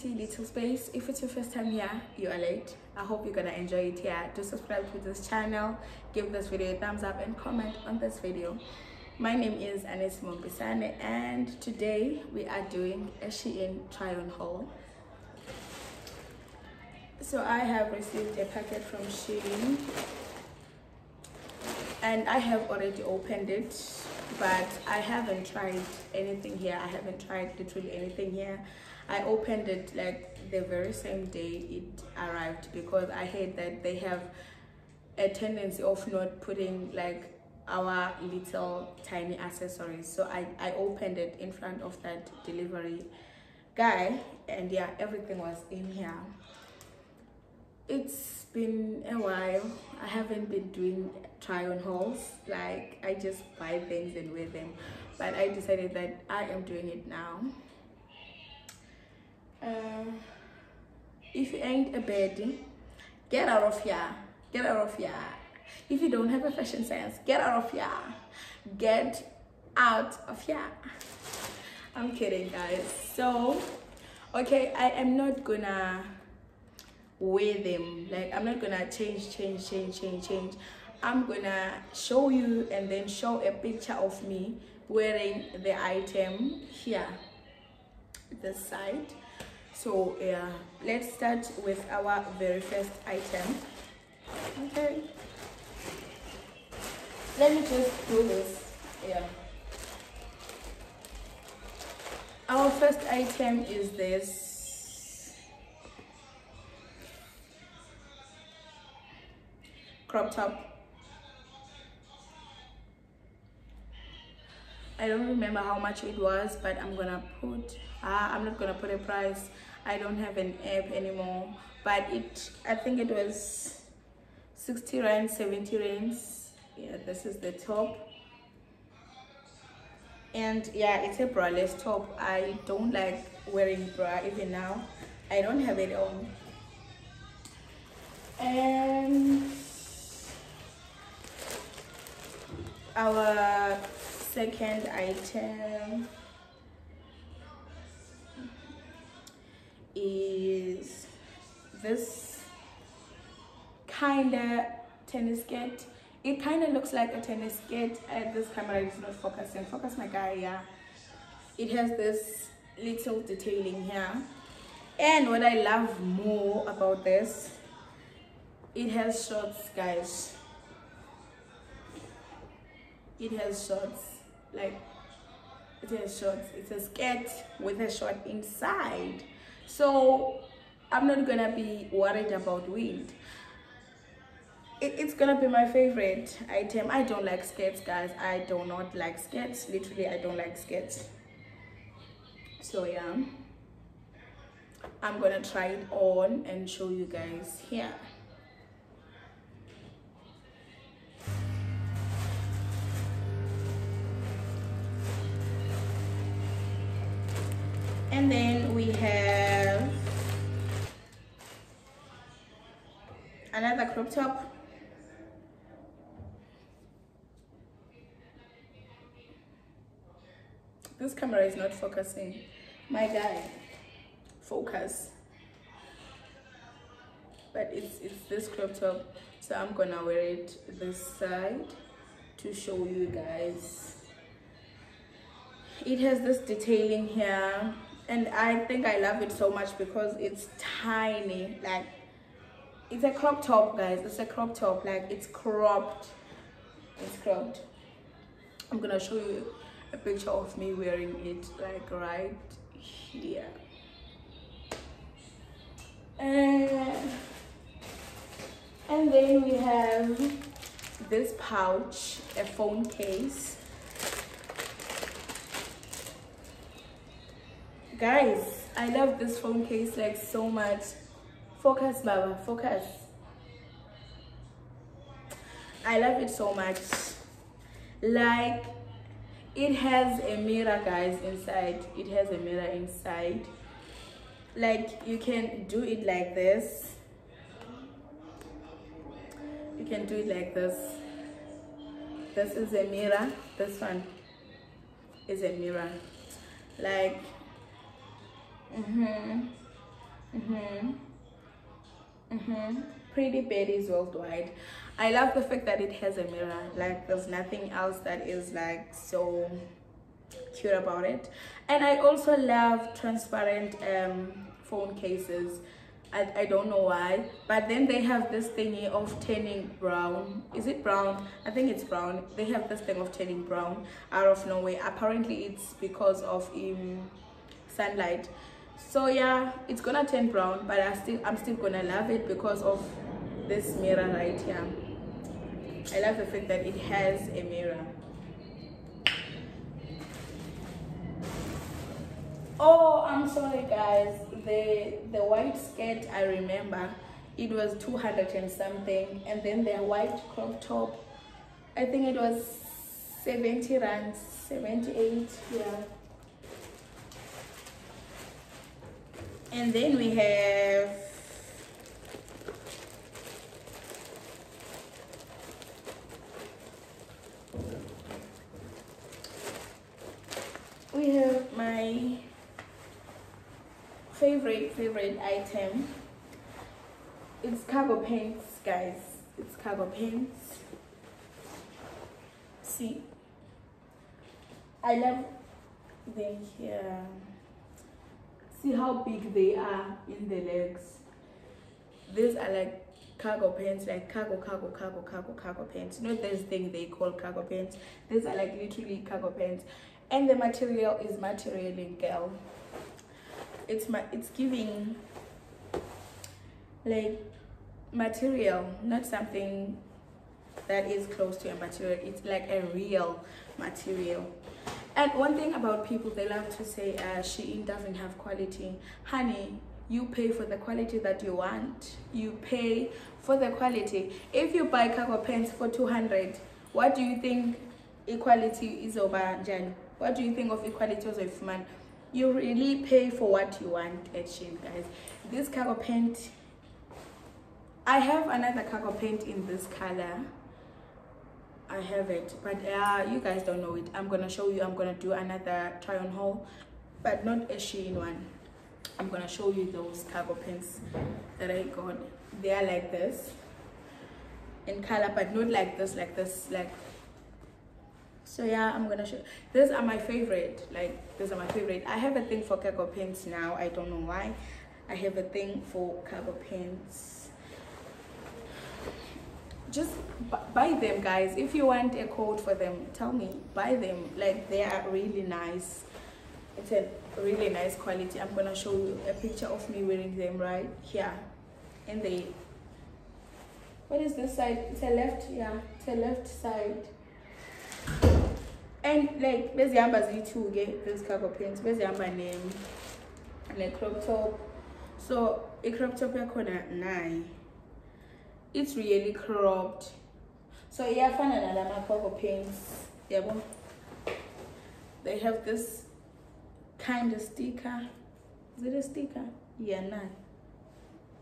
pretty little space. If it's your first time here you are late i hope you're gonna enjoy it here. Do subscribe to this channel give this video a thumbs up and comment on this video. My name is Anesimo Mpisane and today we are doing a Shein try on haul. So i have received a packet from Shein and i have already opened it but I haven't tried anything here. I haven't tried literally anything here. I opened it like the very same day it arrived because I hate that they have a tendency of not putting like our little tiny accessories. So I, I opened it in front of that delivery guy and yeah, everything was in here. It's been a while. I haven't been doing try on hauls like i just buy things and wear them but i decided that i am doing it now uh, if you ain't a baddie get out of here. Get out of here. If you don't have a fashion sense get out of here. Get out of here. I'm kidding guys. So okay i am not gonna wear them. Like i'm not gonna change change change change change. I'm gonna show you and then show a picture of me wearing the item here. This side so yeah let's start with our very first item. Okay. Let me just do this. Yeah. Our first item is this. Crop top I don't remember how much it was but I'm gonna put uh, I'm not gonna put a price. I don't have an app anymore but it I think it was 60 rand 70 rands yeah this is the top. And yeah it's a braless top. I don't like wearing bra even now. I don't have it on. And our second item is this kind of tennis skirt. It kind of looks like a tennis skirt and this camera is not focusing focus my guy yeah. It has this little detailing here. And what i love more about this it has shorts guys. It has shorts like it has shorts it's a skirt with a short inside. So i'm not gonna be worried about wind. It, it's gonna be my favorite item. I don't like skirts guys. I do not like skirts literally i don't like skirts so yeah. I'm gonna try it on and show you guys here and then we have another crop top. This camera is not focusing. My guy focus. But it's it's this crop top so i'm gonna wear it this side to show you guys. It has this detailing here and I think I love it so much because it's tiny like it's a crop top guys. It's a crop top like it's cropped. It's cropped. I'm gonna show you a picture of me wearing it like right here. And and then we have this pouch a phone case guys i love this phone case like so much. Focus baba focus. I love it so much. Like it has a mirror guys inside. It has a mirror inside. Like you can do it like this. You can do it like this. This is a mirror. This one is a mirror. Like Mm-hmm. Mm-hmm. Mm-hmm. Pretty Baddies Worldwide. I love the fact that it has a mirror. Like there's nothing else that is like so cute about it. And I also love transparent um, phone cases. I, I don't know why but then they have this thingy of turning brown is it brown i think it's brown they have this thing of turning brown out of nowhere apparently it's because of um, sunlight so yeah it's gonna turn brown but i still i'm still gonna love it because of this mirror right here. I love the fact that it has a mirror. Oh i'm sorry guys. The the white skirt i remember it was 200 and something and then the white crop top i think it was 70 rand 78 yeah and then we have we have my favorite favorite item. It's cargo pants guys. It's cargo pants. See i love them here see how big they are in the legs. These are like cargo pants like cargo cargo cargo cargo cargo pants. Not this thing they call cargo pants? These are like literally cargo pants. And the material is materially girl. It's my it's giving like material not something that is close to a material. It's like a real material and one thing about people, they love to say uh, Shein doesn't have quality. Honey, you pay for the quality that you want. You pay for the quality. If you buy cargo pants for 200, what do you think equality is over Jan? What do you think of equality as a man? You really pay for what you want at Shein, guys. This cargo pant, I have another cargo pant in this color I have it. But uh, you guys don't know it. I'm gonna show you I'm gonna do another try on haul but not a Shein one. I'm gonna show you those cargo pants that I got. They are like this in color but not like this like this like so yeah i'm gonna show these are my favorite like these are my favorite. I have a thing for cargo pants now. I don't know why. I have a thing for cargo pants just buy them guys. If you want a code for them tell me. Buy them. Like they are really nice. It's a really nice quality. I'm gonna show you a picture of me wearing them right here in the what is this side? It's a left yeah. It's a left side. And like bezihamba ziyi-two-ke these cargo pants. Bezihamba ne-crop top. So i-crop top yakhona nayi it's really cropped. So iyafana nalama cargo pants yabo they have this kind of sticker. Is it a sticker? Yeah no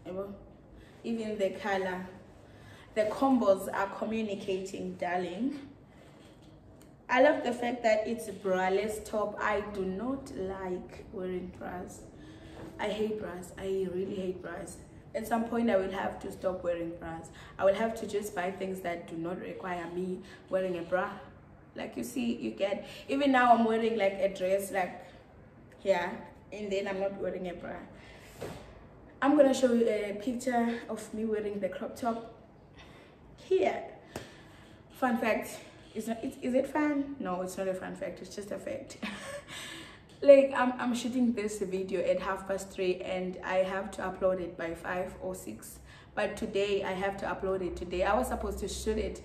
yabo even the color. The combos are communicating darling. I love the fact that it's braless top. I do not like wearing bras. I hate bras. I really hate bras at some point i will have to stop wearing bras. I will have to just buy things that do not require me wearing a bra. Like you see you get even now i'm wearing like a dress like here and then i'm not wearing a bra. I'm gonna show you a picture of me wearing the crop top here. Fun fact is not is it fun? No it's not a fun fact it's just a fact like I'm, I'm shooting this video at half past three and i have to upload it by five or six. But today i have to upload it today. I was supposed to shoot it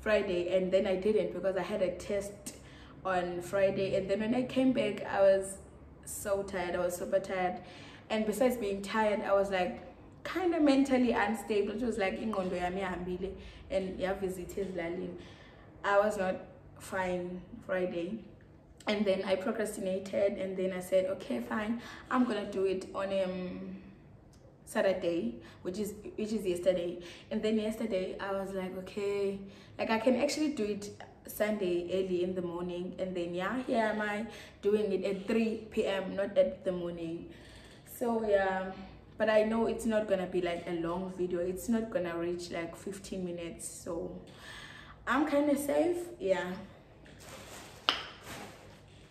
friday and then i didn't because i had a test on friday. And then when i came back i was so tired. I was super tired. And besides being tired i was like kind of mentally unstable. It was like ingqondo yami ihambile and yavisithe ezilalini. I was not fine friday and then i procrastinated and then i said okay fine. I'm gonna do it on um saturday which is which is yesterday. And then yesterday i was like okay. Like i can actually do it sunday early in the morning and then yeah here am i doing it at 3 p.m not at the morning. So yeah but i know it's not gonna be like a long video. It's not gonna reach like 15 minutes. So i'm kind of safe yeah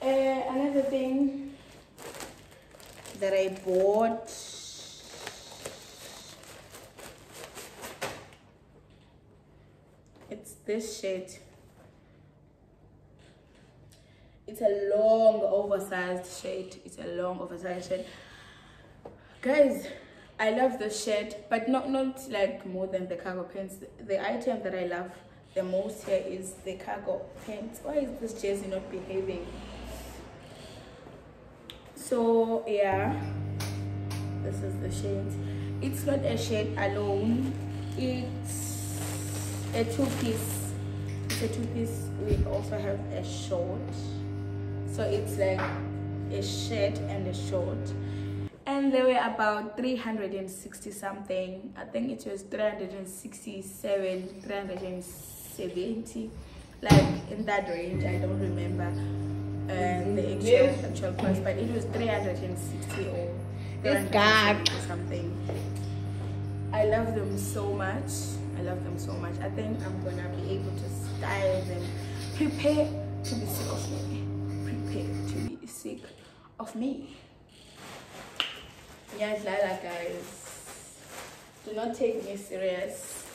uh, another thing that i bought it's this shade it's a long oversized shade it's a long oversized shade guys i love this shirt but not not like more than the cargo pants. The item that i love the most here is the cargo pants. Why is this jersey not behaving so yeah. This is the shade. It's not a shade alone. It's a two-piece. It's a two-piece. We also have a short. So it's like a shirt and a short. And they were about 360 something. I think it was 367 370 like in that range. I don't remember uh, the actual actual price but it was 360 or this guy. or something. I love them so much. I love them so much. I think i'm gonna be able to style them. Prepare to be sick of me. Prepare to be sick of me. Yes lala guys. Do not take me serious.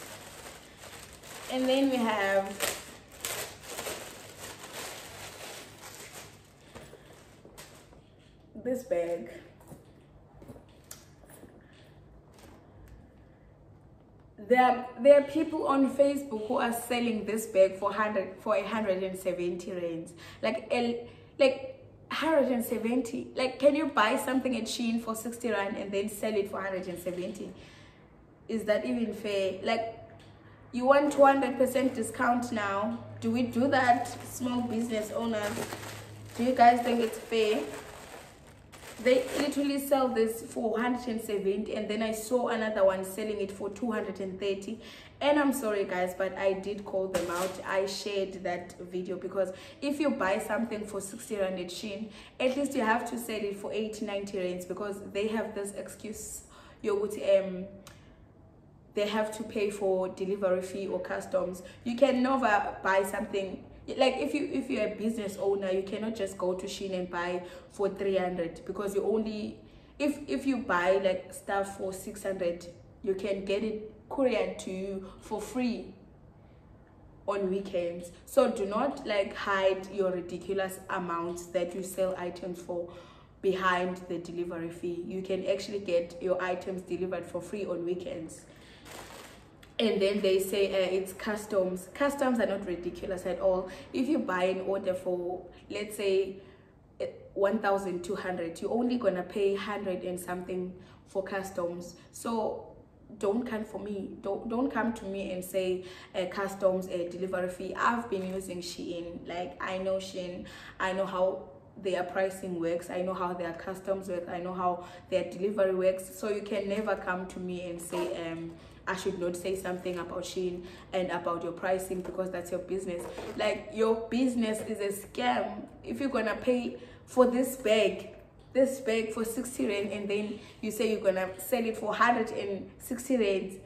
And then we have this bag. There are, there are people on facebook who are selling this bag for 100 for 170 rands. Like a like 170 like can you buy something at Shein for 60 rand and then sell it for 170 is that even fair? Like you want 200 percent discount now. Do we do that small business owners do you guys think it's fair they literally sell this for 170 and then i saw another one selling it for 230 and i'm sorry guys but i did call them out. I shared that video because if you buy something for 60 rand at at least you have to sell it for 80 90 rands because they have this excuse. You would um they have to pay for delivery fee or customs. You can never buy something like if you if you're a business owner you cannot just go to Shein and buy for 300 because you only if if you buy like stuff for 600 you can get it couriered to you for free on weekends. So do not like hide your ridiculous amounts that you sell items for behind the delivery fee. You can actually get your items delivered for free on weekends and then they say uh, it's customs. Customs are not ridiculous at all. If you buy an order for let's say uh, 1200 you're only gonna pay 100 and something for customs. So don't come for me. Don't don't come to me and say uh, customs a uh, delivery fee. I've been using shein. Like i know shein. I know how their pricing works. I know how their customs work. I know how their delivery works. So you can never come to me and say um I should not say something about Shein and about your pricing because that's your business. Like your business is a scam. If you're gonna pay for this bag, this bag for 60 rand and then you say you're gonna sell it for 160 rand,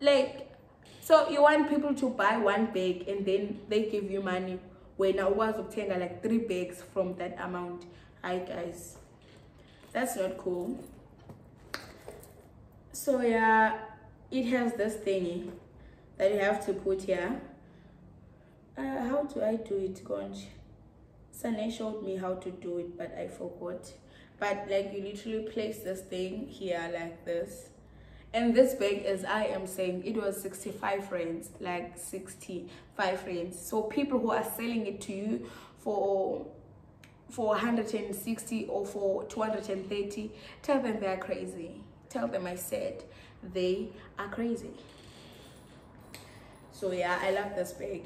like so you want people to buy one bag and then they give you money when I was obtaining like three bags from that amount. Hi guys, that's not cool. So yeah it has this thingy that you have to put here. Uh, how do i do it conch Sane showed me how to do it but i forgot. But like you literally place this thing here like this. And this bag as i am saying it was 65 rands like 65 rands. So people who are selling it to you for for 160 or for 230 tell them they're crazy. Tell them i said they are crazy. So yeah i love this bag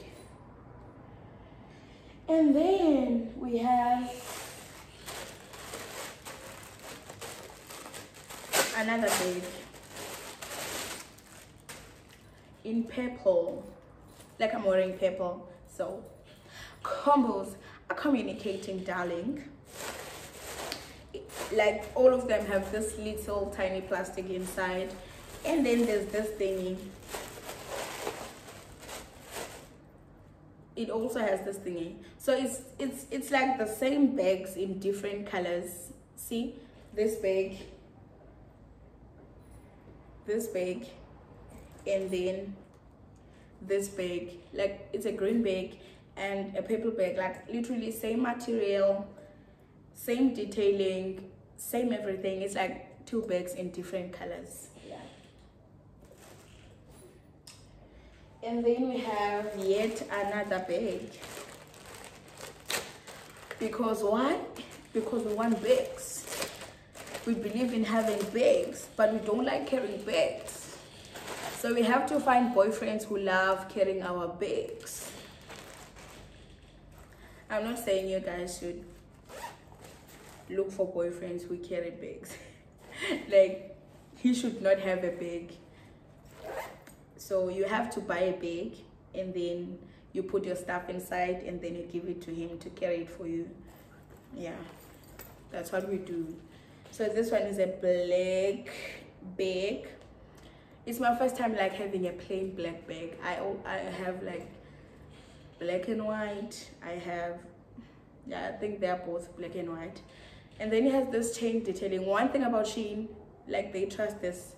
and then we have another bag in purple like i'm wearing purple. So combos are communicating darling. Like all of them have this little tiny plastic inside and then there's this thingy. It also has this thingy. So it's it's it's like the same bags in different colors. See? This bag. This bag. And then this bag. Like it's a green bag and a purple bag. Like literally same material same detailing same everything. It's like two bags in different colors and then we have yet another bag. Because why? Because we want bags. We believe in having bags but we don't like carrying bags. So we have to find boyfriends who love carrying our bags. I'm not saying you guys should look for boyfriends who carry bags. Like he should not have a bag so you have to buy a bag and then you put your stuff inside and then you give it to him to carry it for you. Yeah. That's what we do. So this one is a black bag. It's my first time like having a plain black bag. I i have like black and white. I have yeah i think they're both black and white. And then it has this chain detailing. One thing about Shein like they trust this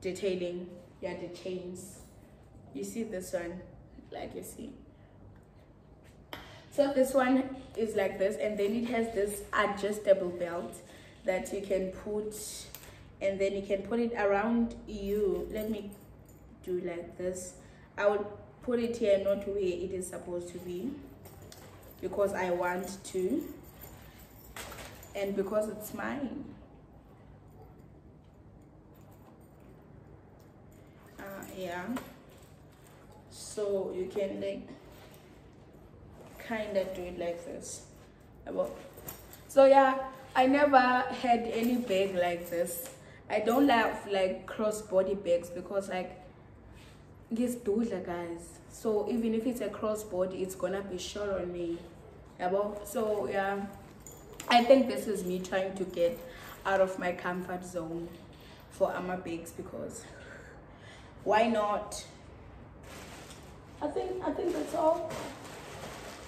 detailing yeah the chains. You see this one like you see. So this one is like this and then it has this adjustable belt that you can put and then you can put it around you. Let me do like this. I would put it here not where it is supposed to be because i want to and because it's mine uh, yeah. So you can like kind of do it like this. About so yeah i never had any bag like this. I don't love like crossbody bags because like this doodler guys. So even if it's a crossbody it's gonna be short on me. About so yeah. I think this is me trying to get out of my comfort zone for ama bags because why not? I think i think that's all.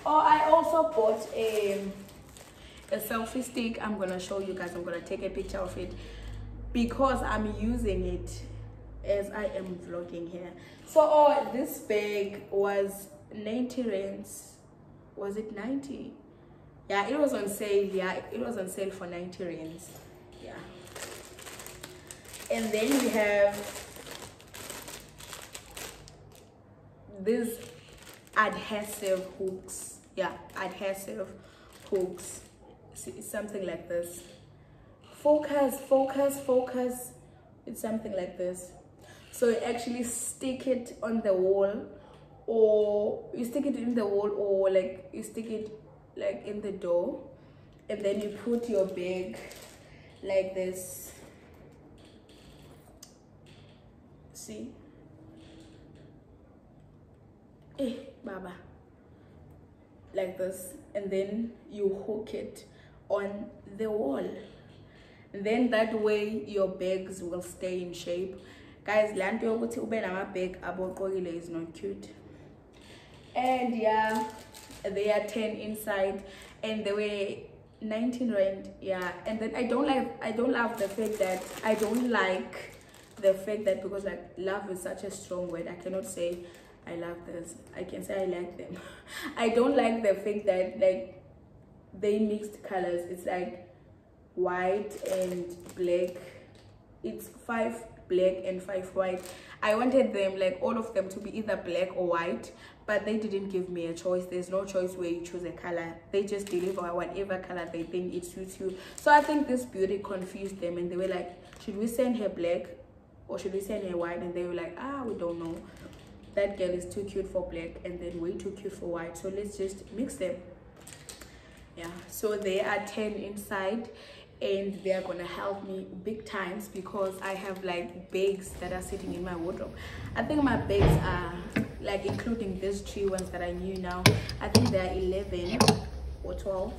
Oh i also bought a a selfie stick. I'm gonna show you guys. I'm gonna take a picture of it because i'm using it as i am vlogging here. So oh this bag was 90 rands. Was it 90 yeah it was on sale. Yeah it was on sale for 90 rands. Yeah. And then we have these adhesive hooks yeah adhesive hooks something like this. Focus focus focus it's something like this. So you actually stick it on the wall or you stick it in the wall or like you stick it like in the door and then you put your bag like this. See eh baba. Like this and then you hook it on the wall. Then that way your bags will stay in shape. Guys le nto yokuthi ube namabag aboqokile is not cute. And yeah they are 10 inside and they were 19 rand yeah. And then i don't like i don't love the fact that i don't like the fact that because like love is such a strong word i cannot say i love this. I can say i like them. I don't like the fact that like they mixed colors. It's like white and black. It's five black and five white. I wanted them like all of them to be either black or white but they didn't give me a choice. There's no choice where you choose a color. They just deliver whatever color they think it suits you. So i think this beauty confused them and they were like should we send her black or should we send her white? And they were like ah we don't know that girl is too cute for black and then way too cute for white. So let's just mix them. Yeah so they are 10 inside and they are gonna help me big times because i have like bags that are sitting in my wardrobe. I think my bags are like including these three ones that i knew now i think they are 11 or 12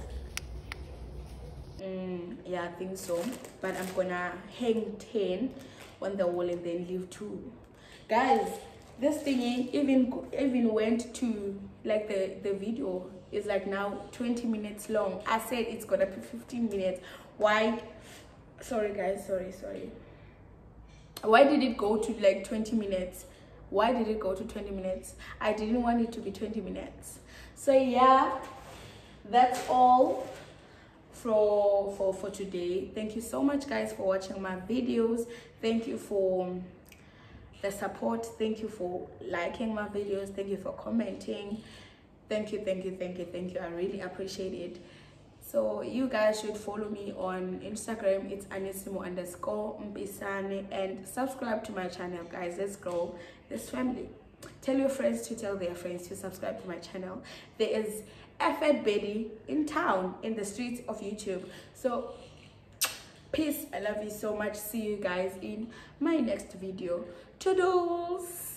mm, yeah i think so. But i'm gonna hang 10 on the wall and then leave two. Guys this thingy even even went to like the the video is like now 20 minutes long. I said it's gonna be 15 minutes. Why sorry guys sorry sorry. Why did it go to like 20 minutes? Why did it go to 20 minutes? I didn't want it to be 20 minutes. So yeah that's all for for for today. Thank you so much guys for watching my videos. Thank you for the support. Thank you for liking my videos. Thank you for commenting. Thank you thank you thank you thank you. I really appreciate it. So you guys should follow me on instagram. It's anesimo underscore mpisane. And subscribe to my channel guys. Let's grow this family. Tell your friends to tell their friends to subscribe to my channel. There is Fed Betty in town in the streets of YouTube. So peace. I love you so much. See you guys in my next video. Toodles.